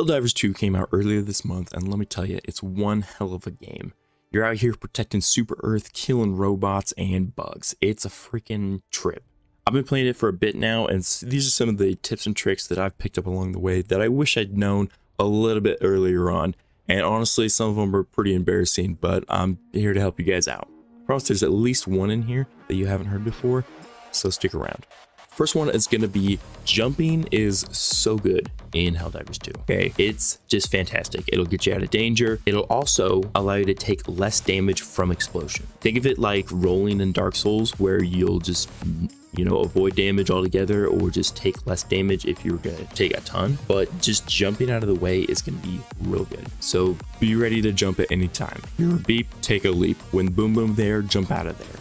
Helldivers 2 came out earlier this month, and let me tell you, it's one hell of a game. You're out here protecting Super Earth, killing robots and bugs. It's a freaking trip. I've been playing it for a bit now, and these are some of the tips and tricks that I've picked up along the way that I wish I'd known a little bit earlier on. And honestly, some of them are pretty embarrassing, but I'm here to help you guys out. I promise there's at least one in here that you haven't heard before, so stick around. First one is going to be jumping is so good in Helldivers 2. Okay, it's just fantastic. It'll get you out of danger. It'll also allow you to take less damage from explosion. Think of it like rolling in Dark Souls where you'll just you know, avoid damage altogether or just take less damage if you're going to take a ton. But just jumping out of the way is going to be real good. So be ready to jump at any time. Hear a beep, take a leap. When boom boom there, jump out of there.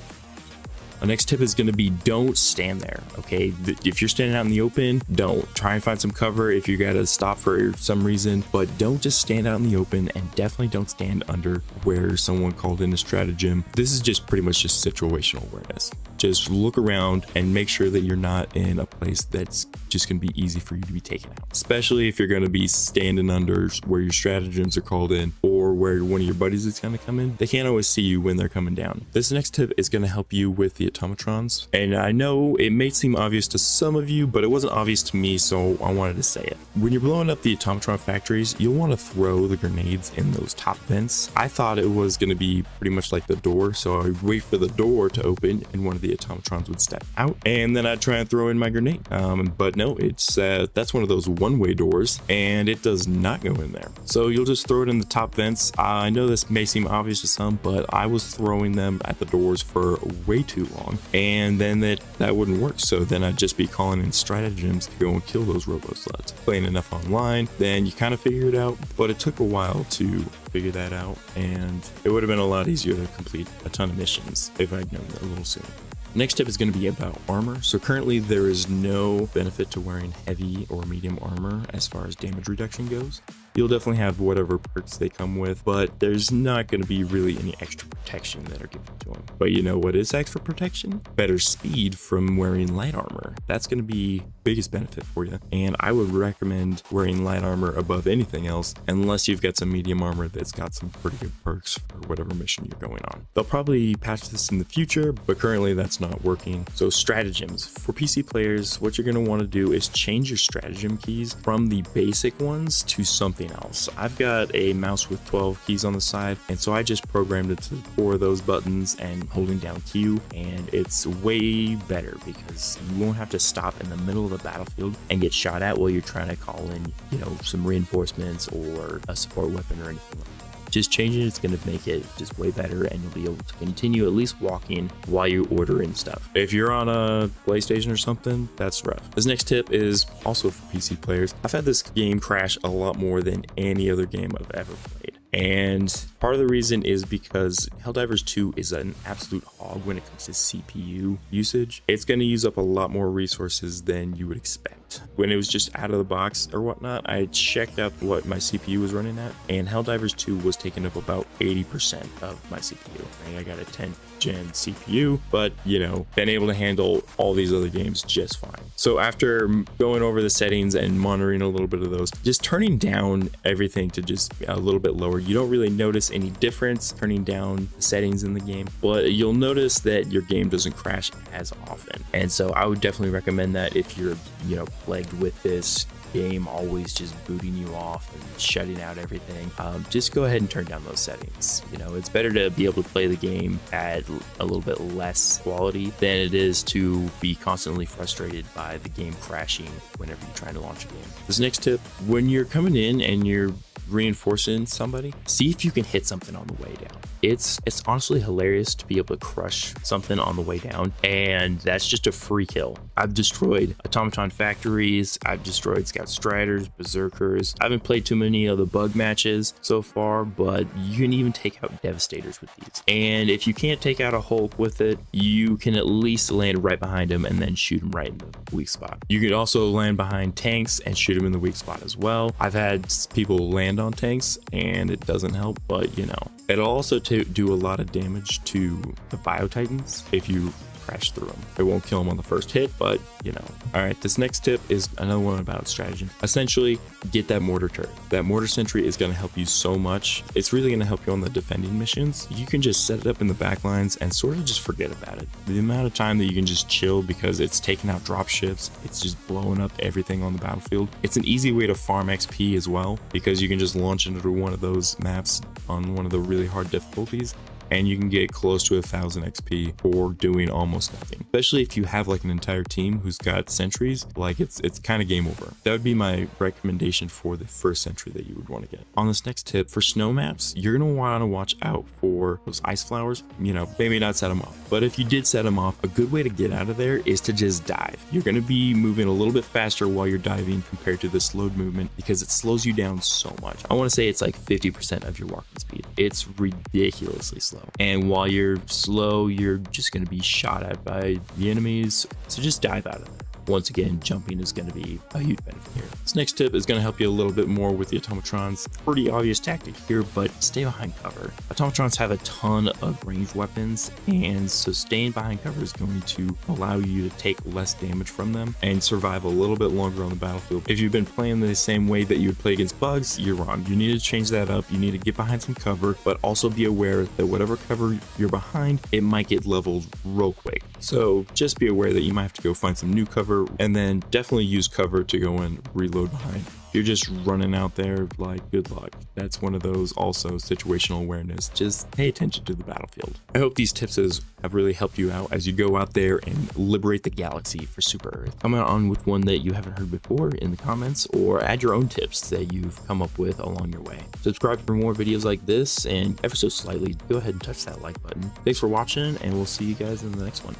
My next tip is going to be don't stand there. Okay. If you're standing out in the open, don't try and find some cover if you got to stop for some reason, but don't just stand out in the open and definitely don't stand under where someone called in a stratagem. This is just pretty much just situational awareness. Just look around and make sure that you're not in a place that's just going to be easy for you to be taken out, especially if you're going to be standing under where your stratagems are called in where one of your buddies is going to come in. They can't always see you when they're coming down. This next tip is going to help you with the automatrons. And I know it may seem obvious to some of you, but it wasn't obvious to me, so I wanted to say it. When you're blowing up the automatron factories, you'll want to throw the grenades in those top vents. I thought it was going to be pretty much like the door, so I'd wait for the door to open and one of the automatrons would step out, and then I'd try and throw in my grenade. Um, but no, it's uh, that's one of those one-way doors, and it does not go in there. So you'll just throw it in the top vents. I know this may seem obvious to some, but I was throwing them at the doors for way too long and then that that wouldn't work so then i'd just be calling in stratagems to go and kill those robo sluts. playing enough online then you kind of figure it out but it took a while to figure that out and it would have been a lot easier to complete a ton of missions if i'd known a little sooner Next tip is going to be about armor. So currently there is no benefit to wearing heavy or medium armor as far as damage reduction goes. You'll definitely have whatever perks they come with, but there's not going to be really any extra protection that are given to them. But you know what is extra protection? Better speed from wearing light armor. That's going to be biggest benefit for you. And I would recommend wearing light armor above anything else, unless you've got some medium armor that's got some pretty good perks for whatever mission you're going on. They'll probably patch this in the future, but currently that's not working. So stratagems. For PC players, what you're going to want to do is change your stratagem keys from the basic ones to something something else. I've got a mouse with 12 keys on the side, and so I just programmed it to four of those buttons and holding down Q, and it's way better because you won't have to stop in the middle of the battlefield and get shot at while you're trying to call in, you know, some reinforcements or a support weapon or anything like that just changing it's going to make it just way better and you'll be able to continue at least walking while you're ordering stuff if you're on a playstation or something that's rough this next tip is also for pc players i've had this game crash a lot more than any other game i've ever played and part of the reason is because Helldivers 2 is an absolute hog when it comes to CPU usage. It's going to use up a lot more resources than you would expect. When it was just out of the box or whatnot, I checked out what my CPU was running at, and Helldivers 2 was taking up about 80% of my CPU. I got a 10 gen CPU, but you know, been able to handle all these other games just fine. So after going over the settings and monitoring a little bit of those, just turning down everything to just a little bit lower, you don't really notice any difference turning down the settings in the game, but you'll notice that your game doesn't crash as often. And so I would definitely recommend that if you're, you know, plagued with this game always just booting you off and shutting out everything, um, just go ahead and turn down those settings. You know, it's better to be able to play the game at a little bit less quality than it is to be constantly frustrated by the game crashing whenever you're trying to launch a game. This next tip when you're coming in and you're reinforcing somebody, see if you can hit something on the way down. It's it's honestly hilarious to be able to crush something on the way down, and that's just a free kill. I've destroyed automaton factories, I've destroyed scout striders, berserkers. I haven't played too many of the bug matches so far, but you can even take out devastators with these. And if you can't take out a Hulk with it, you can at least land right behind him and then shoot him right in the weak spot. You could also land behind tanks and shoot him in the weak spot as well. I've had people land on tanks and it doesn't help, but you know. It'll also do a lot of damage to the Bile Titans if you crash through them. It won't kill them on the first hit, but you know. All right, this next tip is another one about strategy. Essentially, get that mortar turret. That mortar sentry is going to help you so much. It's really going to help you on the defending missions. You can just set it up in the back lines and sort of just forget about it. The amount of time that you can just chill because it's taking out drop ships, it's just blowing up everything on the battlefield. It's an easy way to farm XP as well because you can just launch into one of those maps on one of the really hard difficulties and you can get close to a thousand XP for doing almost nothing. Especially if you have like an entire team who's got sentries, like it's it's kind of game over. That would be my recommendation for the first sentry that you would want to get. On this next tip, for snow maps, you're gonna want to watch out for those ice flowers. You know, maybe not set them off, but if you did set them off, a good way to get out of there is to just dive. You're gonna be moving a little bit faster while you're diving compared to the slowed movement because it slows you down so much. I want to say it's like 50% of your walking speed. It's ridiculously slow slow. And while you're slow, you're just going to be shot at by the enemies. So just dive out of there. Once again, jumping is going to be a huge benefit here. This next tip is going to help you a little bit more with the automatrons. Pretty obvious tactic here, but stay behind cover. Automatrons have a ton of ranged weapons, and so staying behind cover is going to allow you to take less damage from them and survive a little bit longer on the battlefield. If you've been playing the same way that you would play against bugs, you're wrong. You need to change that up. You need to get behind some cover, but also be aware that whatever cover you're behind, it might get leveled real quick. So just be aware that you might have to go find some new cover and then definitely use cover to go and reload behind. You're just running out there like good luck. That's one of those also situational awareness. Just pay attention to the battlefield. I hope these tips have really helped you out as you go out there and liberate the galaxy for super earth. Comment on with one that you haven't heard before in the comments or add your own tips that you've come up with along your way. Subscribe for more videos like this and ever so slightly. Go ahead and touch that like button. Thanks for watching and we'll see you guys in the next one